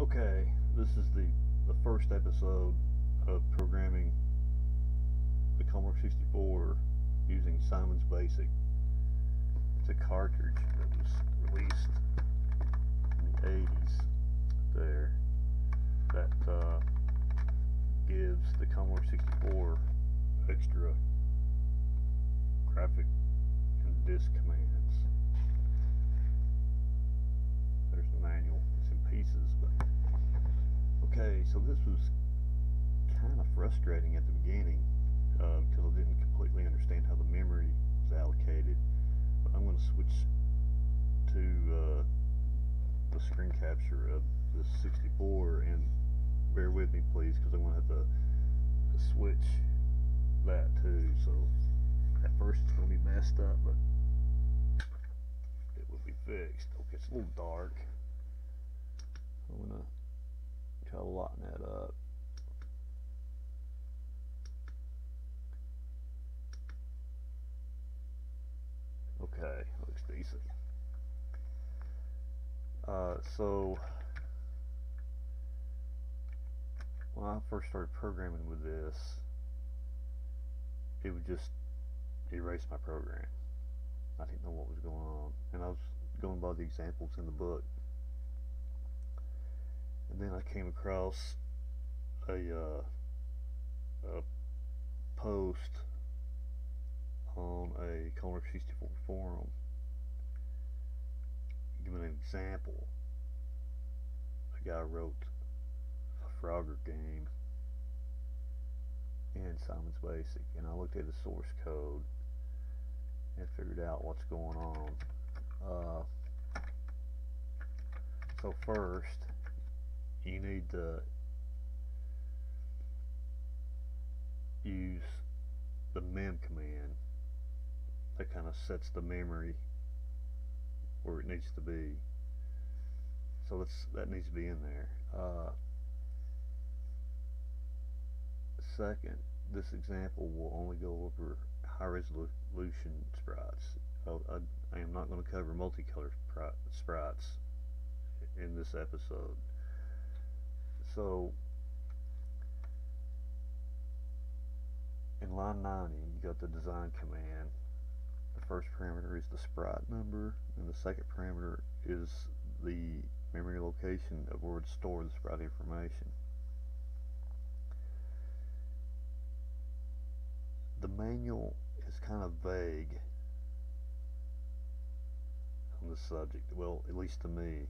Okay, this is the, the first episode of programming the Commodore 64 using Simon's Basic. It's a cartridge that was released in the 80s there that uh, gives the Commodore 64 extra graphic and disk commands. Okay. So this was kind of frustrating at the beginning because I didn't completely understand how the memory was allocated. But I'm going to switch to uh, the screen capture of the 64 and bear with me please because I'm going to have to switch that too. So at first it's going to be messed up, but it will be fixed. Okay, it's a little dark. I'm going to lighten that up. Okay, looks decent. Uh, so when I first started programming with this, it would just erase my program. I didn't know what was going on, and I was going by the examples in the book. And then I came across a, uh, a post on a Commodore 64 forum giving an example. A guy wrote a Frogger game in Simon's Basic, and I looked at the source code and figured out what's going on. Uh, so first, you need to use the mem command that kind of sets the memory where it needs to be. So let's that needs to be in there. Uh, second, this example will only go over high resolution sprites. I, I, I am not going to cover multicolor sprites in this episode. So in line 90 you got the design command. The first parameter is the sprite number and the second parameter is the memory location of where to store the sprite information. The manual is kind of vague on this subject well at least to me.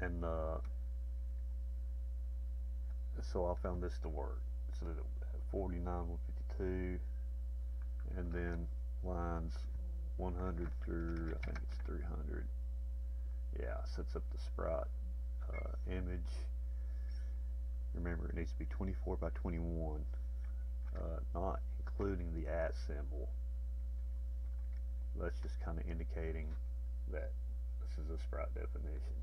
And uh, so I found this to work. So that 49 152 and then lines 100 through I think it's 300 yeah sets up the sprite uh, image. Remember it needs to be 24 by 21 uh, not including the at symbol. That's just kind of indicating that this is a sprite definition.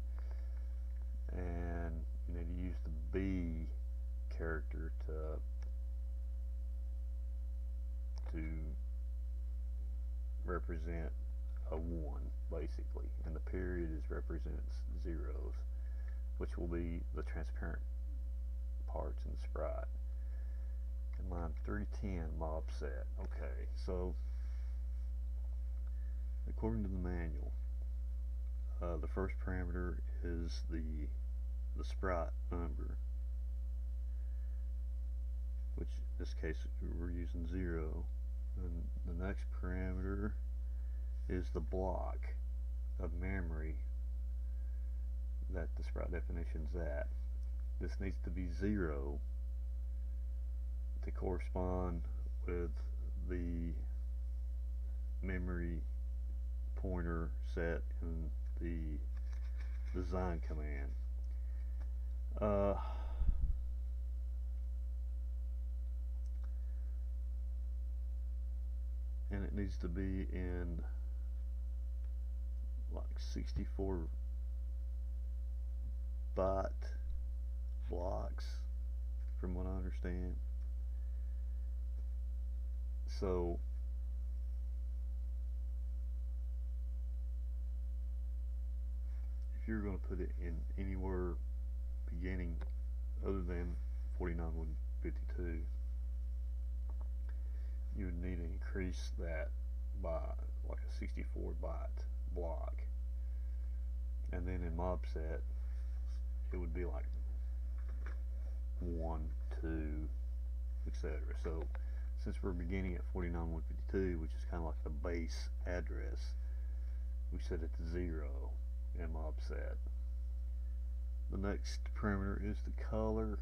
And you need to use the B character to to represent a 1 basically. And the period is represents zeros which will be the transparent parts in sprite. And line 310 mob set okay so according to the manual uh, the first parameter is the the sprite number which in this case we're using 0 and the next parameter is the block of memory that the sprite definition is at. This needs to be 0 to correspond with the memory pointer set in the design command. Uh, and it needs to be in like 64 byte blocks from what I understand. So if you're going to put it in anywhere beginning other than 49152 you would that by like a 64 byte block. And then in mob set it would be like one two etc so since we're beginning at 49152 which is kind of like the base address we set it to zero in mob set the next parameter is the color.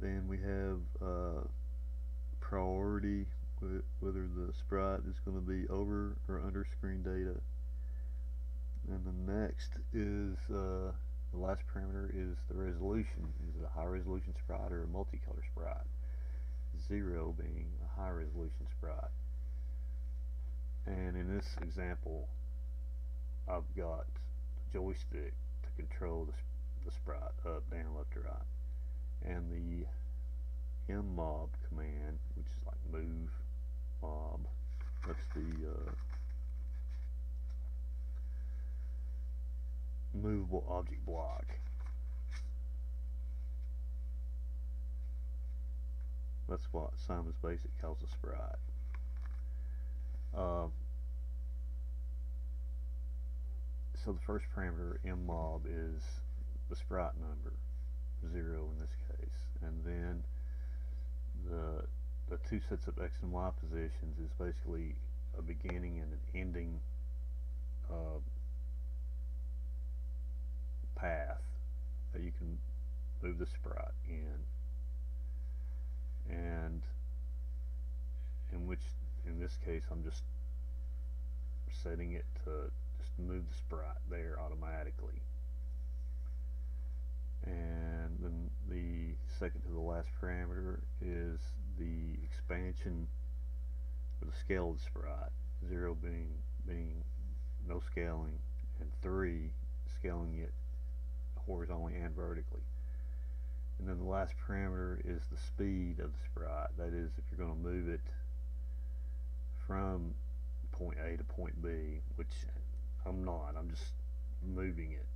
Then we have uh, priority whether the sprite is going to be over or under screen data. And the next is uh, the last parameter is the resolution. Is it a high resolution sprite or a multicolor sprite? Zero being a high resolution sprite. And in this example I've got the joystick to control the, the sprite up, down, left, or right. And the mmob command which is like move mob that's the uh, movable object block. That's what Simon's Basic calls a sprite. Uh, so the first parameter mmob is the sprite number zero in this case. And then the the two sets of x and y positions is basically a beginning and an ending uh, path that you can move the sprite in. And in which in this case I'm just setting it to just move the sprite there automatically. And then the second to the last parameter is the expansion of the scale of the sprite zero being being no scaling and three scaling it horizontally and vertically. And then the last parameter is the speed of the sprite. That is if you're going to move it from point A to point B which I'm not I'm just moving it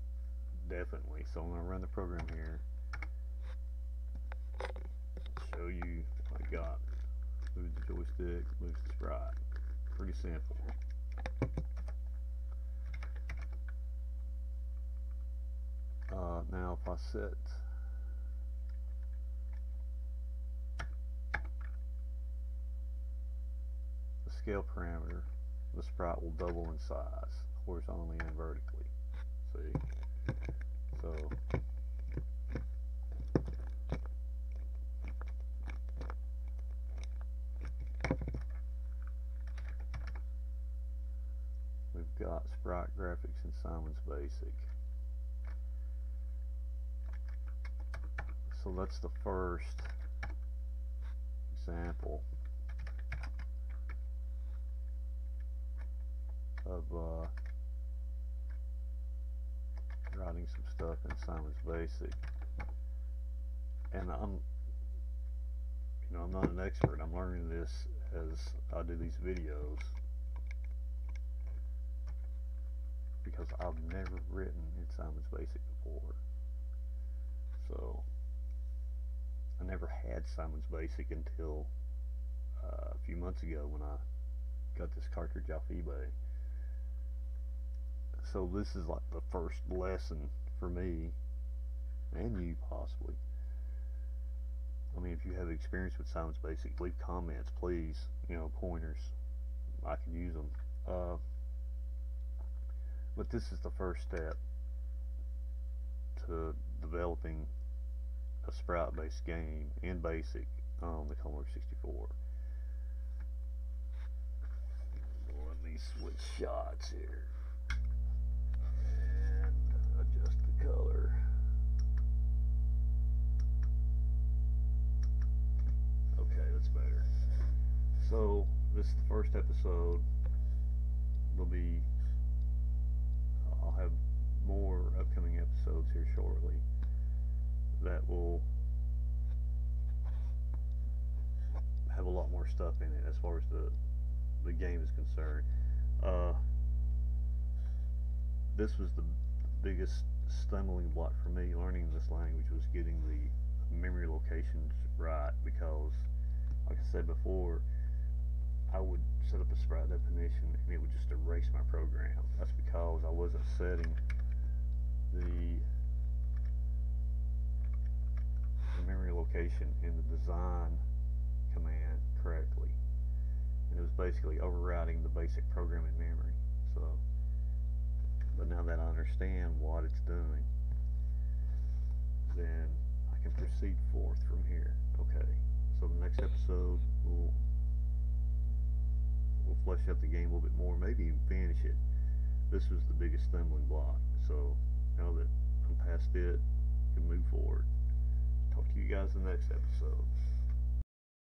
definitely. So I'm going to run the program here show you what I got move the joystick move the sprite. Pretty simple. Uh, now if I set the scale parameter the sprite will double in size horizontally and vertically. See? So got sprite graphics in Simon's Basic. So that's the first example of uh, writing some stuff in Simon's Basic. And I'm you know I'm not an expert. I'm learning this as I do these videos because I've never written in Simon's Basic before. So I never had Simon's Basic until uh, a few months ago when I got this cartridge off eBay. So this is like the first lesson for me and you possibly. I mean if you have experience with Simon's Basic leave comments please you know pointers. I can use them uh, but this is the first step to developing a sprite based game in basic on the Commodore 64 let me switch shots here and adjust the color. Okay, that's better. So, this is the first episode. There'll be, more upcoming episodes here shortly that will have a lot more stuff in it as far as the the game is concerned. Uh, this was the biggest stumbling block for me learning this language was getting the memory locations right because like I said before I would set up a sprite definition and it would just erase my program that's because I wasn't setting the, memory location in the design command correctly. And it was basically overriding the basic programming memory so. But now that I understand what it's doing then I can proceed forth from here. Okay so the next episode we'll we'll flesh out the game a little bit more maybe even finish it. This was the biggest stumbling block so now that I'm past it can move forward. Talk to you guys in the next episode